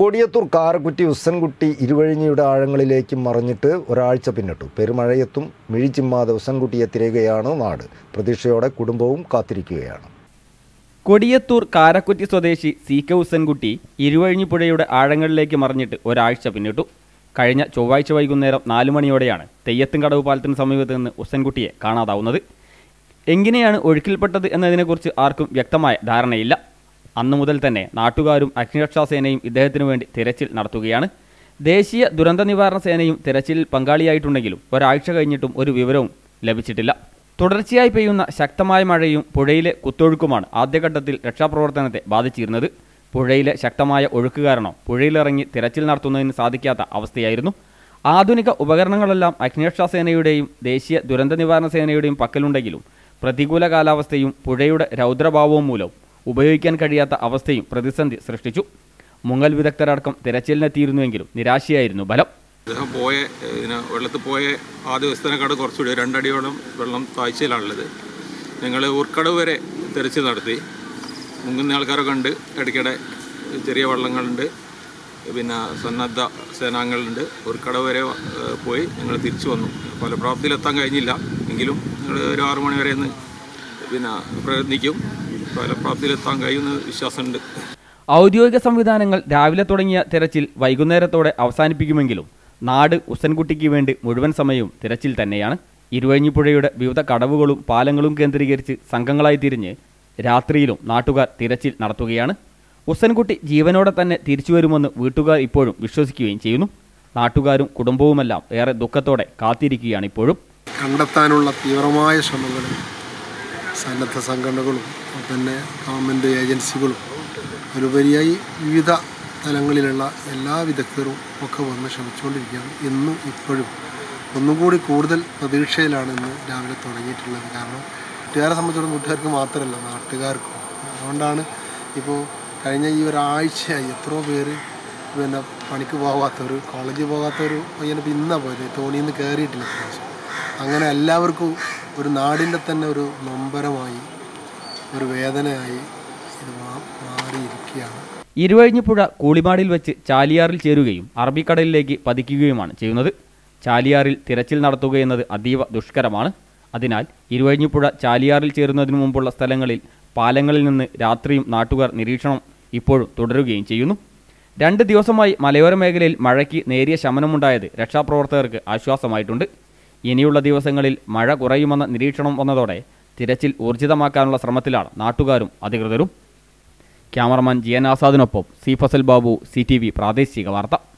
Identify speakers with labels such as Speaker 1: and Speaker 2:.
Speaker 1: കൊടിയത്തൂർ കാരക്കുറ്റി ഉസ്സൻകുട്ടി ഇരുവഴിഞ്ഞിയുടെ ആഴങ്ങളിലേക്ക് മറിഞ്ഞിട്ട് ഒരാഴ്ച പിന്നിട്ടു. പെരുമഴയത്തും മിഴിച്ചിമ്മാതെ ഉസ്സൻകുട്ടിയെ തിരയുകയാണ് നാട്. പ്രതീക്ഷയോടെ കുടുംബവും കാത്തിരിക്കുകയാണ്.
Speaker 2: കൊടിയത്തൂർ കാരക്കുറ്റി സ്വദേശി സി കെ ഉസ്സൻകുട്ടി ഇരുവഴിഞ്ഞിപ്പുഴയുടെ ആഴങ്ങളിലേക്ക് മറിഞ്ഞിട്ട് ഒരാഴ്ച പിന്നിട്ടു. കഴിഞ്ഞ ചൊവ്വാഴ്ച വൈകുന്നേരം നാലു മണിയോടെയാണ് തെയ്യത്തുംകടവ് പാലത്തിന് സമീപത്ത് നിന്ന് ഉസ്സൻകുട്ടിയെ കാണാതാവുന്നത്. എങ്ങനെയാണ് ഒഴുക്കിൽപ്പെട്ടത് എന്നതിനെക്കുറിച്ച് ആർക്കും വ്യക്തമായ ധാരണയില്ല. അന്നു മുതൽ തന്നെ നാട്ടുകാരും അഗ്നിരക്ഷാ സേനയും ഇദ്ദേഹത്തിനു വേണ്ടി തിരച്ചിൽ നടത്തുകയാണ്. ദേശീയ ദുരന്ത നിവാരണ സേനയും തിരച്ചിലിൽ പങ്കാളിയായിട്ടുണ്ടെങ്കിലും ഒരാഴ്ച കഴിഞ്ഞിട്ടും ഒരു വിവരവും ലഭിച്ചിട്ടില്ല. തുടർച്ചയായി പെയ്യുന്ന ശക്തമായ മഴയും പുഴയിലെ കുത്തൊഴുക്കുമാണ് ആദ്യഘട്ടത്തിൽ രക്ഷാപ്രവർത്തനത്തെ ബാധിച്ചിരുന്നത്. പുഴയിലെ ശക്തമായ ഒഴുക്ക് കാരണം പുഴയിലിറങ്ങി തിരച്ചിൽ നടത്തുന്നതിന് സാധിക്കാത്ത അവസ്ഥയായിരുന്നു. ആധുനിക ഉപകരണങ്ങളെല്ലാം അഗ്നിരക്ഷാ സേനയുടെയും ദേശീയ ദുരന്ത നിവാരണ സേനയുടെയും പക്കലുണ്ടെങ്കിലും പ്രതികൂല കാലാവസ്ഥയും പുഴയുടെ രൗദ്രഭാവവും മൂലം ഉപയോഗിക്കാൻ കഴിയാത്ത അവസ്ഥയും പ്രതിസന്ധി സൃഷ്ടിച്ചു. മുങ്ങൽ വിദഗ്ധരടക്കം തിരച്ചിലിനെത്തിയിരുന്നുവെങ്കിലും നിരാശയായിരുന്നു ബലം.
Speaker 3: അദ്ദേഹം പോയ ഇതിന് വെള്ളത്തിൽ പോയ ആ ദിവസത്തിനെക്കാട് കുറച്ചുകൂടി രണ്ടടിയോളം വെള്ളം താഴ്ചയിലാണുള്ളത്. ഞങ്ങൾ ഊർക്കടവ് വരെ തെരച്ചിൽ നടത്തി. മുങ്ങുന്ന ആൾക്കാരൊക്കെ ഉണ്ട് ഇടയ്ക്കിടെ ചെറിയ വള്ളങ്ങളുണ്ട്. പിന്നെ സന്നദ്ധ സേനാംഗങ്ങളുണ്ട്. ഊർക്കടവ് വരെ പോയി ഞങ്ങൾ തിരിച്ചു വന്നു. ഫലപ്രാപ്തിയിലെത്താൻ കഴിഞ്ഞില്ല. എങ്കിലും ഞങ്ങൾ ഒരു ആറു മണി വരെ പിന്നെ പ്രയത്നിക്കും. ഫലപ്രാപ്തിയിലെത്താൻ കഴിയുമെന്ന് വിശ്വാസമുണ്ട്.
Speaker 2: ഔദ്യോഗിക സംവിധാനങ്ങൾ രാവിലെ തുടങ്ങിയ തിരച്ചിൽ വൈകുന്നേരത്തോടെ അവസാനിപ്പിക്കുമെങ്കിലും നാട് ഉസൻകുട്ടിക്ക് വേണ്ടി മുഴുവൻ സമയവും തിരച്ചിൽ തന്നെയാണ്. ഇരുവഴിഞ്ഞിപ്പുഴയുടെ വിവിധ കടവുകളും പാലങ്ങളും കേന്ദ്രീകരിച്ച് സംഘങ്ങളായി തിരിഞ്ഞ് രാത്രിയിലും നാട്ടുകാർ തിരച്ചിൽ നടത്തുകയാണ്. ഉസൻകുട്ടി ജീവനോടെ തന്നെ തിരിച്ചു വരുമെന്ന് വീട്ടുകാർ ഇപ്പോഴും വിശ്വസിക്കുകയും ചെയ്യുന്നു. നാട്ടുകാരും കുടുംബവുമെല്ലാം ഏറെ ദുഃഖത്തോടെ കാത്തിരിക്കുകയാണ് ഇപ്പോഴും.
Speaker 4: കണ്ടെത്താനുള്ള തീവ്രമായ ശ്രമങ്ങൾ സന്നദ്ധ സംഘടനകളും പിന്നെ ഗവൺമെന്റ് ഏജൻസികളും അതിലുപരിയായി വിവിധ തലങ്ങളിലുള്ള എല്ലാ വിദഗ്ധരും ഒക്കെ വന്ന് ശ്രമിച്ചുകൊണ്ടിരിക്കുകയാണ്. ഇന്നും ഇപ്പോഴും ഒന്നും കൂടി കൂടുതൽ പ്രതീക്ഷയിലാണ് ഇന്ന് രാവിലെ തുടങ്ങിയിട്ടുള്ളത്. കാരണം കൂട്ടുകാരെ സംബന്ധിച്ചിടത്തോളം കൂട്ടുകാർക്ക് മാത്രമല്ല നാട്ടുകാർക്കും. അതുകൊണ്ടാണ് ഇപ്പോൾ കഴിഞ്ഞ ഈ ഒരാഴ്ചയായി എത്രയോ പേര് പിന്നെ പണിക്ക് പോകാത്തവർ കോളേജിൽ പോകാത്തവർ പയ്യനെ പിന്നെ പോയത് തോണിയിൽ നിന്ന് കയറിയിട്ടില്ല അങ്ങനെ എല്ലാവർക്കും ഒരു നാടിന്റെ തന്നെ ഒരു നൊമ്പരമായി ഒരു വേദനയായി ഇത് മാറിയിരിക്കുകയാണ്.
Speaker 2: ഇരുവഴിഞ്ഞിപ്പുഴ കൂളിമാടിൽ വെച്ച് ചാലിയാറിൽ ചേരുകയും അറബിക്കടലിലേക്ക് പതിക്കുകയുമാണ് ചെയ്യുന്നത്. ചാലിയാറിൽ തിരച്ചിൽ നടത്തുകയെന്നത് അതീവ ദുഷ്കരമാണ്. അതിനാൽ ഇരുവഴിഞ്ഞിപ്പുഴ ചാലിയാറിൽ ചേരുന്നതിനു മുമ്പുള്ള സ്ഥലങ്ങളിൽ പാലങ്ങളിൽ നിന്ന് രാത്രിയും നാട്ടുകാർ നിരീക്ഷണം ഇപ്പോഴും തുടരുകയും ചെയ്യുന്നു. രണ്ട് ദിവസമായി മലയോര മേഖലയിൽ മഴയ്ക്ക് നേരിയ ശമനമുണ്ടായത് രക്ഷാപ്രവർത്തകർക്ക് ആശ്വാസമായിട്ടുണ്ട്. ഇനിയുള്ള ദിവസങ്ങളിൽ മഴ കുറയുമെന്ന നിരീക്ഷണം വന്നതോടെ തിരച്ചിൽ ഊർജിതമാക്കാനുള്ള ശ്രമത്തിലാണ് നാട്ടുകാരും അധികൃതരും. ക്യാമറമാൻ ജി എൻ ആസാദിനൊപ്പം സി ഫസൽ ബാബു സി പ്രാദേശിക വാർത്ത.